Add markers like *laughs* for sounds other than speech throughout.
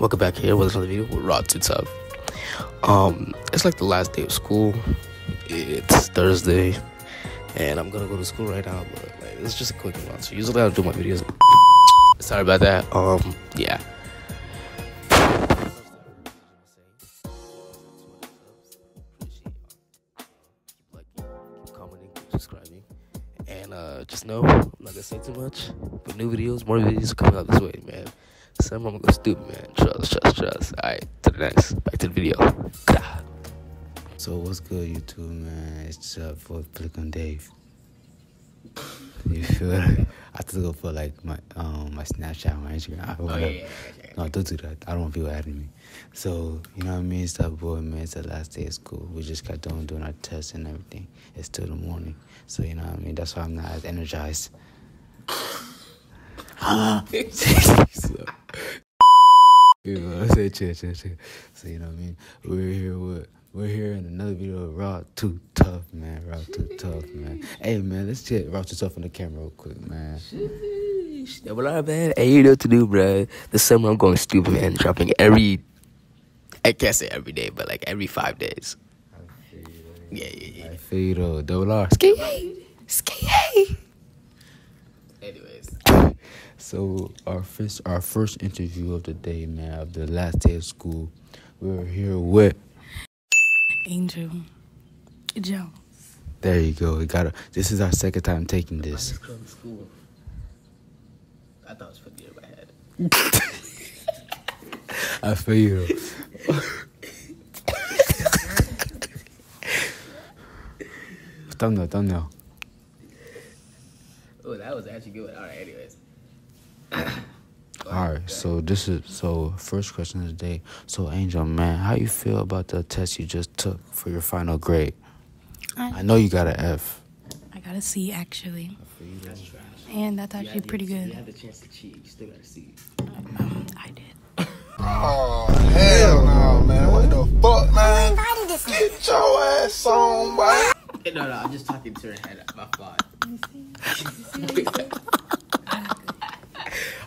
welcome back here with another video with Rod Tough. Um, it's like the last day of school. It's Thursday, and I'm gonna go to school right now. But like, it's just a quick one. So usually I do my videos. Sorry about that. Um, yeah. Subscribing and uh, just know I'm not gonna say too much. But new videos, more videos are coming out this way, man. Some I'm gonna go stupid, man. Trust, trust, trust. Alright, to the next. Back to the video. So what's good, YouTube, man? It's uh, for Flick on Dave. *laughs* You feel it? I have to go for like my um my Snapchat, my Instagram, whatever. Oh, yeah, yeah, yeah. No, don't do that. I don't want people adding me. So you know what I mean? It's that boy, man. It's the last day of school. We just got done doing our tests and everything. It's two in the morning. So you know what I mean? That's why I'm not as energized. So, you know, I say chill, chill, chill. So you know what I mean? We're here with we're here in another video of Raw Too Tough, man. Raw Too Tough, man. Hey man, let's get Rod2Tyff on the camera real quick, man. But alright, man. Hey, you know what to do, bro. This summer I'm going stupid, man. Dropping every, I can't say every day, but like every five days. Yeah, yeah, yeah. I feel you though, double R. Ski, ski. Anyways, So our first our first interview of the day, man, of the last day of school. We are here with Angel Jones. there you go. We got to this is our second time taking this. from school. I thought it was funny in my head. I feel you. thumbnail, thumbnail. Oh, that was actually good. All right, anyways. All right, so this is so first question of the day. So Angel, man, how you feel about the test you just took for your final grade? I I, know you got an F. I got a C actually, and that's actually pretty good. the chance to cheat. You still got to see. Um, I did. Oh, hell no, man. What the fuck, man? Get your ass on, boy. No, no, I'm just talking to her head. My fault. *laughs*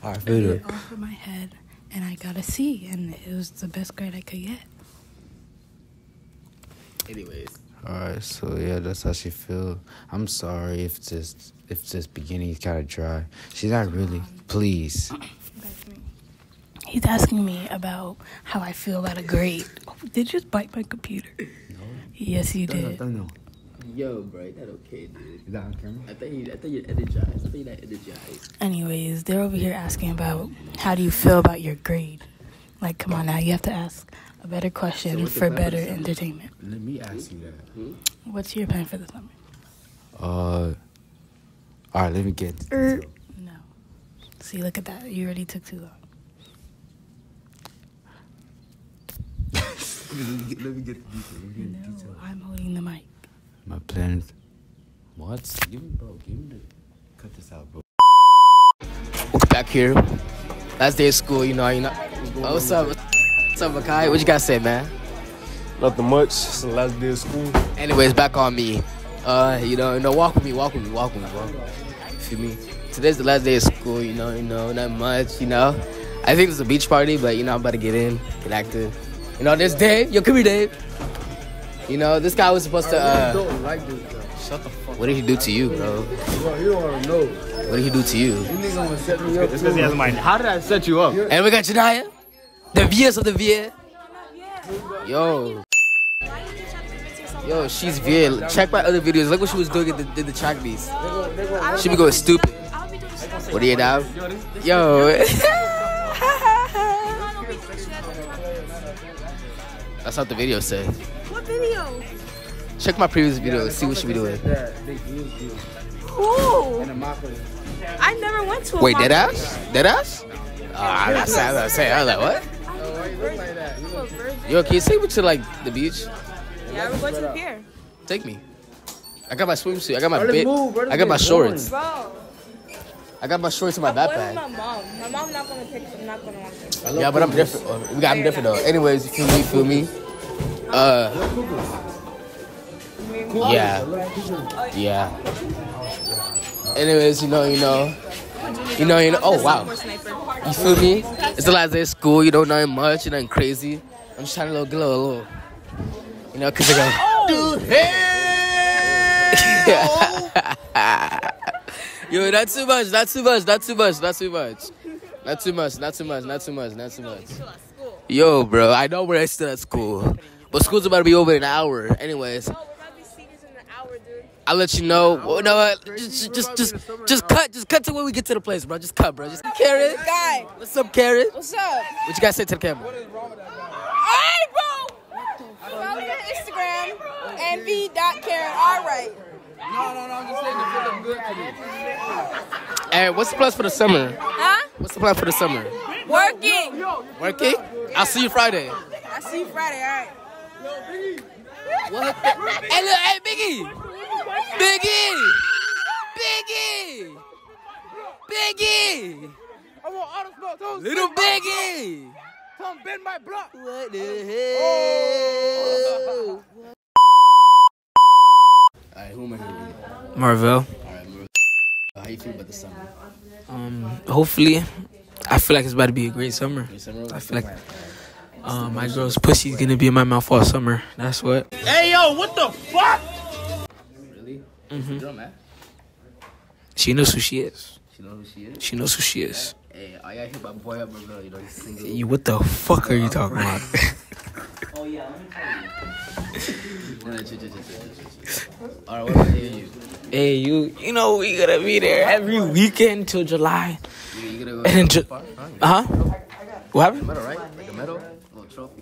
All right, feel it. Off of my head, and I got a C, and it was the best grade I could get. Anyways, All right, so yeah, that's how she feel. I'm sorry if this if this beginning is kind of dry. She's not really. Um, please. *clears throat* He's asking me about how I feel about a grade. Oh, did you just bite my computer? Yes, you did. Yo, bro, that okay, dude? Is that on camera? I thought you, I thought you energized. I thought you not energized. Anyways, they're over here asking about how do you feel about your grade. Like, come on now, you have to ask a better question what's the for better entertainment. Let me ask you that. What's your plan for the summer? Uh, all right, let me get. Er, no. See, look at that. You already took too long. *laughs* let me get the detail. Let me get No, I'm holding the mic. My plans. What? Give me, bro. Give me the. Cut this out, bro. Welcome back here. Last day of school, you know, you know. Oh, what's up? What's up, Makai? What you got to say, man? Nothing much. It's the last day of school. Anyways, back on me. Uh, you know, you know, walk with me, walk with me, walk with me, bro. Feel me? Today's the last day of school, you know, you know, not much, you know. I think it's a beach party, but you know, I'm about to get in, get active. You know, this Dave, yo, come here, Dave. You know, this guy was supposed to. Uh, don't like this guy. shut the fuck. What did he do to you, bro? Bro, you don't want to know. What did he do to you? You niggas gonna set me up. It's because he has a. How did I set you up? And we got Janaya, the Vias of the Via. Yo. Yo, she's Via. Check my other videos. Look what she was doing in the, in the track beats. She be going stupid. What are you now? Yo. *laughs* That's what the video said. What video? Check my previous video. See what she be doing. Who? I never went to a Wait, Mockery. dead ass? Dead ass? Oh, I'm not saying. I'm not saying. I was like, what? You. Yo, can you take me to like the beach? Yeah, we're going to the pier. Take me. I got my swimsuit. I got my bit. I got my shorts. Bro, I got my shorts in my I'm going with backpack. my mom. My mom not gonna take. I'm not gonna want to. Yeah, but I'm different. Uh, We got I'm different though. Anyways, you feel me? Feel me? Uh. Yeah. Yeah. Anyways, you know, you know. You know, you know. Oh wow. You feel me? It's the last day of school. You don't know, nothing much. You nothing crazy. I'm just trying to little, get a little, little. You know, cause I go. Dude, Yo, not too much. Not too much. Not too much. Not too much. Not too much. Not too much. Not too much. Not too much. Yo, bro, I know we're still at school, but school's about to be over in an hour. Anyways, we're about to be seniors in an hour, dude. I'll let you know. Well, you know what? Uh, just, just, just, just cut. Just cut to when we get to the place, bro. Just cut, bro. Just Karen. Guy, What's up, Karen? what's up? What you guys say to the camera? Alright, bro. Follow me on Instagram, nv.karen. Alright. No, no, no. I'm just saying to feel good to me. Hey, what's the plans for the summer? Huh? What's the plan for the summer? Working. Working? I'll see you Friday. I see you Friday, alright. What? hey, look, hey, Biggie! Biggie! Biggie! Biggie! I want all the smoke. Don't Little Biggie! come bend my block. What the hell? Alright, who am I here with? Marvel. Alright, Mar- how you feel about the summer? Um, hopefully, I feel like it's about to be a great summer. Your summer? I feel like um, my girl's pussy's gonna be in my mouth all summer. That's what. Hey yo, what the fuck? Really? Mm-hmm. Girl, man. She knows who she is. She know who she is? She knows who she is. Hey, I got hit by boy up, bro. You know, he's single. You, what the fuck are you talking about? *laughs* Oh yeah. Alright, what about you? hey, you, you know we gotta be there every weekend till July. You, you gonna go And then ju- far? Huh? Uh huh. What happened? Medal, right? Like a medal?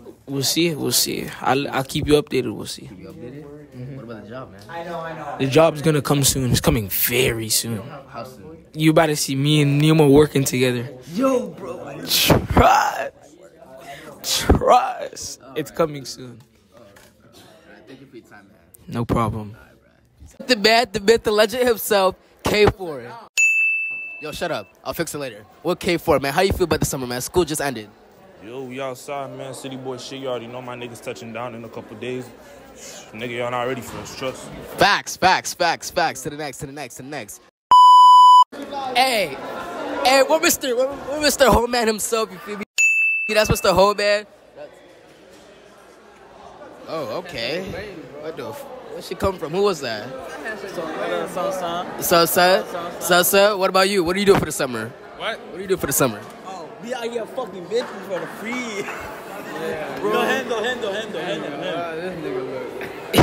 Little trophy. We'll see. We'll see. I'll, I'll keep you updated. We'll see. You updated? Mm-hmm. What about the job, man? The job's gonna come soon. It's coming very soon. How soon? You about to see me and Nemo working together. Yo, bro. Trust. Trust. It's coming soon. Thank you for your time, man. No problem. The man, the myth, the legend himself, K4. Yo, shut up. I'll fix it later. What K4, man? How you feel about the summer, man? School just ended. Yo, we outside, man. City boy shit. You already know my niggas touching down in a couple days. Nigga, y'all not ready for us. Trust. Facts, facts, facts, facts. To the next, to the next, to the next. Hey, hey, we're Mr. We're, we're Mr. Homeman himself. You feel me? That's Mr. Homeman. Oh, okay. What the? F- where she come from? Who was that? Southside. Southside. What about you? What do you do for the summer? What? What do you do for the summer? We out here fucking bitching for the free. Yeah, bro. No, handle, handle, handle, handle, handle. *laughs*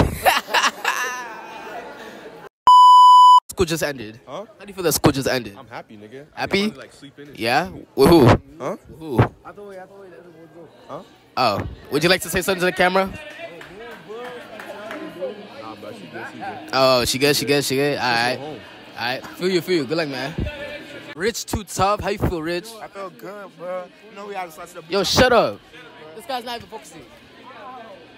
School just ended. Huh? How do you feel that school just ended? I'm happy, nigga. I Happy? can probably, like sleep in it. Yeah. With who? Huh? With who? Oh, would you like to say something to the camera? Nah, but she good. She good. Oh, she good, she good, she good. All right, all right. Feel you, feel you. Good luck, man. Rich too tough. How you feel, Rich? I feel good, bro. You know we had to start to the Yo, shut up. This guy's not even focusing.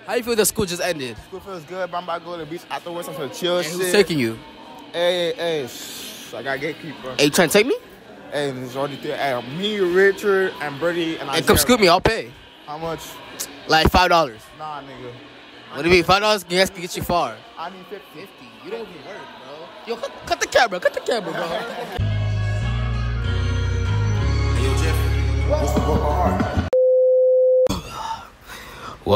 How you feel the school just ended? school feels good, but I'm about to go to the beach afterwards. I'm gonna chill And who's taking you? Hey, hey, shh. I got gatekeeper. Hey, you trying to take me? Hey, and it's already there. Hey, me, Richard, and Birdie, and I. Hey, come scoop me. I'll pay. How much? Like five dollars. Nah, nigga. What do you mean? Five dollars? Yes, can get you far. I need 50. Fifty. You don't even work, bro. Yo, cut, cut the camera. Cut the camera, bro. *laughs* Whoa,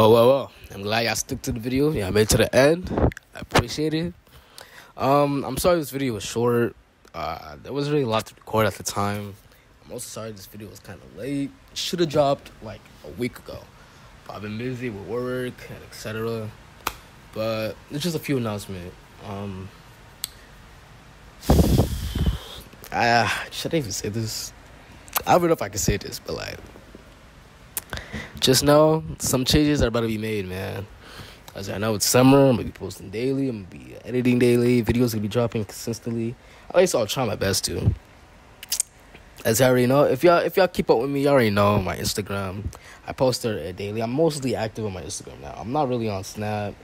whoa, whoa. I'm glad y'all stuck to the video. Y'all made it to the end. I appreciate it. Um, I'm sorry this video was short. Uh, there wasn't really a lot to record at the time. I'm also sorry this video was kind of late. Should have dropped like a week ago. But I've been busy with work and etc. But it's just a few announcements. Um, *sighs* I should I even say this? I don't know if I can say this, but like, just know some changes are about to be made, man. As I know it's summer, I'm gonna be posting daily. I'm gonna be editing daily. Videos gonna be dropping consistently. At least I'll try my best to. As I already know, if y'all if y'all keep up with me, y'all already know my Instagram. I post there daily. I'm mostly active on my Instagram now. I'm not really on Snap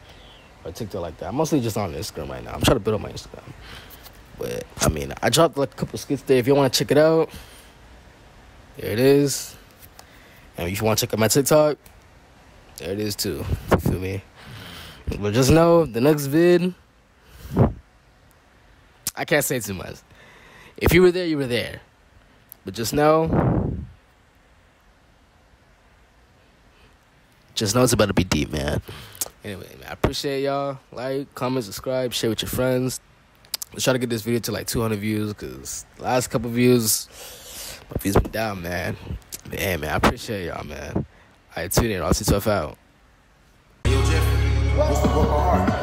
or TikTok like that. I'm mostly just on Instagram right now. I'm trying to build up my Instagram. But I mean, I dropped like a couple skits there. If you want to check it out, there it is. And if you want to check out my TikTok, there it is too. You feel me? But just know the next vid. I can't say too much. If you were there, you were there. But just know, just know it's about to be deep, man. Anyway, man, I appreciate y'all. Like, comment, subscribe, share with your friends. Let's try to get this video to like 200 views because last couple views, my views been down, man. Man, man, I appreciate y'all, man. All right, tune in. I'll see 12 out. What's the book of uh,